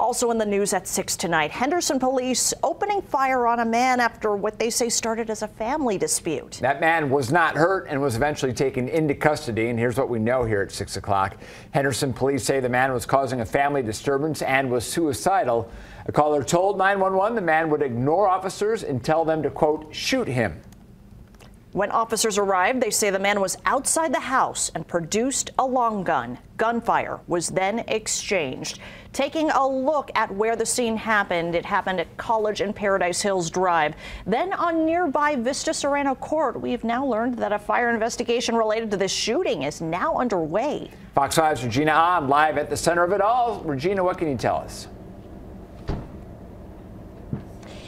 Also in the news at 6 tonight, Henderson police opening fire on a man after what they say started as a family dispute. That man was not hurt and was eventually taken into custody. And here's what we know here at 6 o'clock. Henderson police say the man was causing a family disturbance and was suicidal. A caller told 911 the man would ignore officers and tell them to, quote, shoot him. When officers arrived, they say the man was outside the house and produced a long gun. Gunfire was then exchanged. Taking a look at where the scene happened, it happened at College and Paradise Hills Drive. Then on nearby Vista Serrano Court, we've now learned that a fire investigation related to this shooting is now underway. Fox 5's Regina Ahn live at the center of it all. Regina, what can you tell us?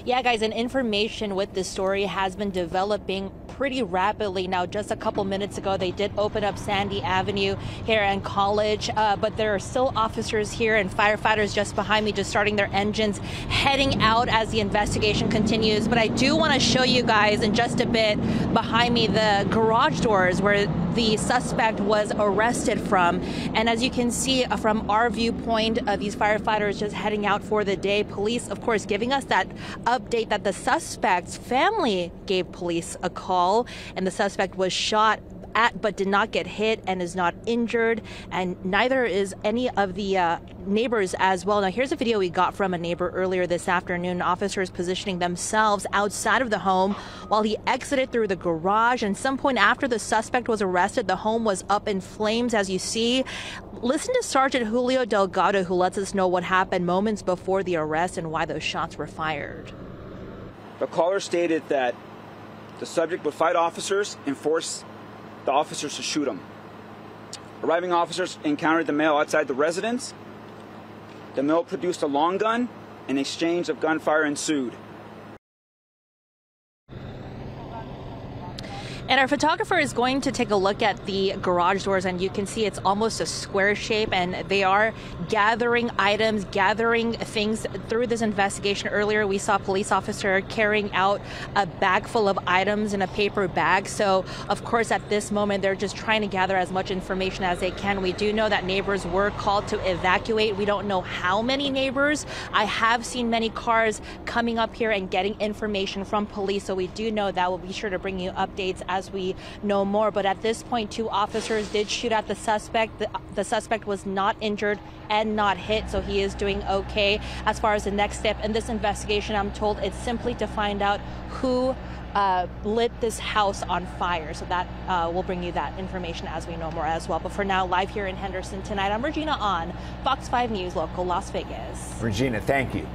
Yeah, guys, and information with this story has been developing pretty rapidly. Now, just a couple minutes ago, they did open up Sandy Avenue here in College, uh, but there are still officers here and firefighters just behind me, just starting their engines, heading out as the investigation continues. But I do want to show you guys in just a bit behind me the garage doors where the suspect was arrested from. And as you can see uh, from our viewpoint, uh, these firefighters just heading out for the day. Police, of course, giving us that update that the suspect's family gave police a call and the suspect was shot at but did not get hit and is not injured and neither is any of the uh, neighbors as well. Now here's a video we got from a neighbor earlier this afternoon. Officers positioning themselves outside of the home while he exited through the garage and some point after the suspect was arrested the home was up in flames as you see. Listen to Sergeant Julio Delgado who lets us know what happened moments before the arrest and why those shots were fired. The caller stated that the subject would fight officers and force the officers to shoot him. Arriving officers encountered the male outside the residence. The male produced a long gun. An exchange of gunfire ensued. And our photographer is going to take a look at the garage doors, and you can see it's almost a square shape, and they are gathering items, gathering things through this investigation. Earlier, we saw a police officer carrying out a bag full of items in a paper bag. So, of course, at this moment, they're just trying to gather as much information as they can. We do know that neighbors were called to evacuate. We don't know how many neighbors. I have seen many cars coming up here and getting information from police, so we do know that. We'll be sure to bring you updates as as we know more. But at this point, two officers did shoot at the suspect. The, the suspect was not injured and not hit, so he is doing okay. As far as the next step in this investigation, I'm told it's simply to find out who uh, lit this house on fire. So that uh, will bring you that information as we know more as well. But for now, live here in Henderson tonight, I'm Regina Ahn Fox 5 News, local Las Vegas. Regina, thank you.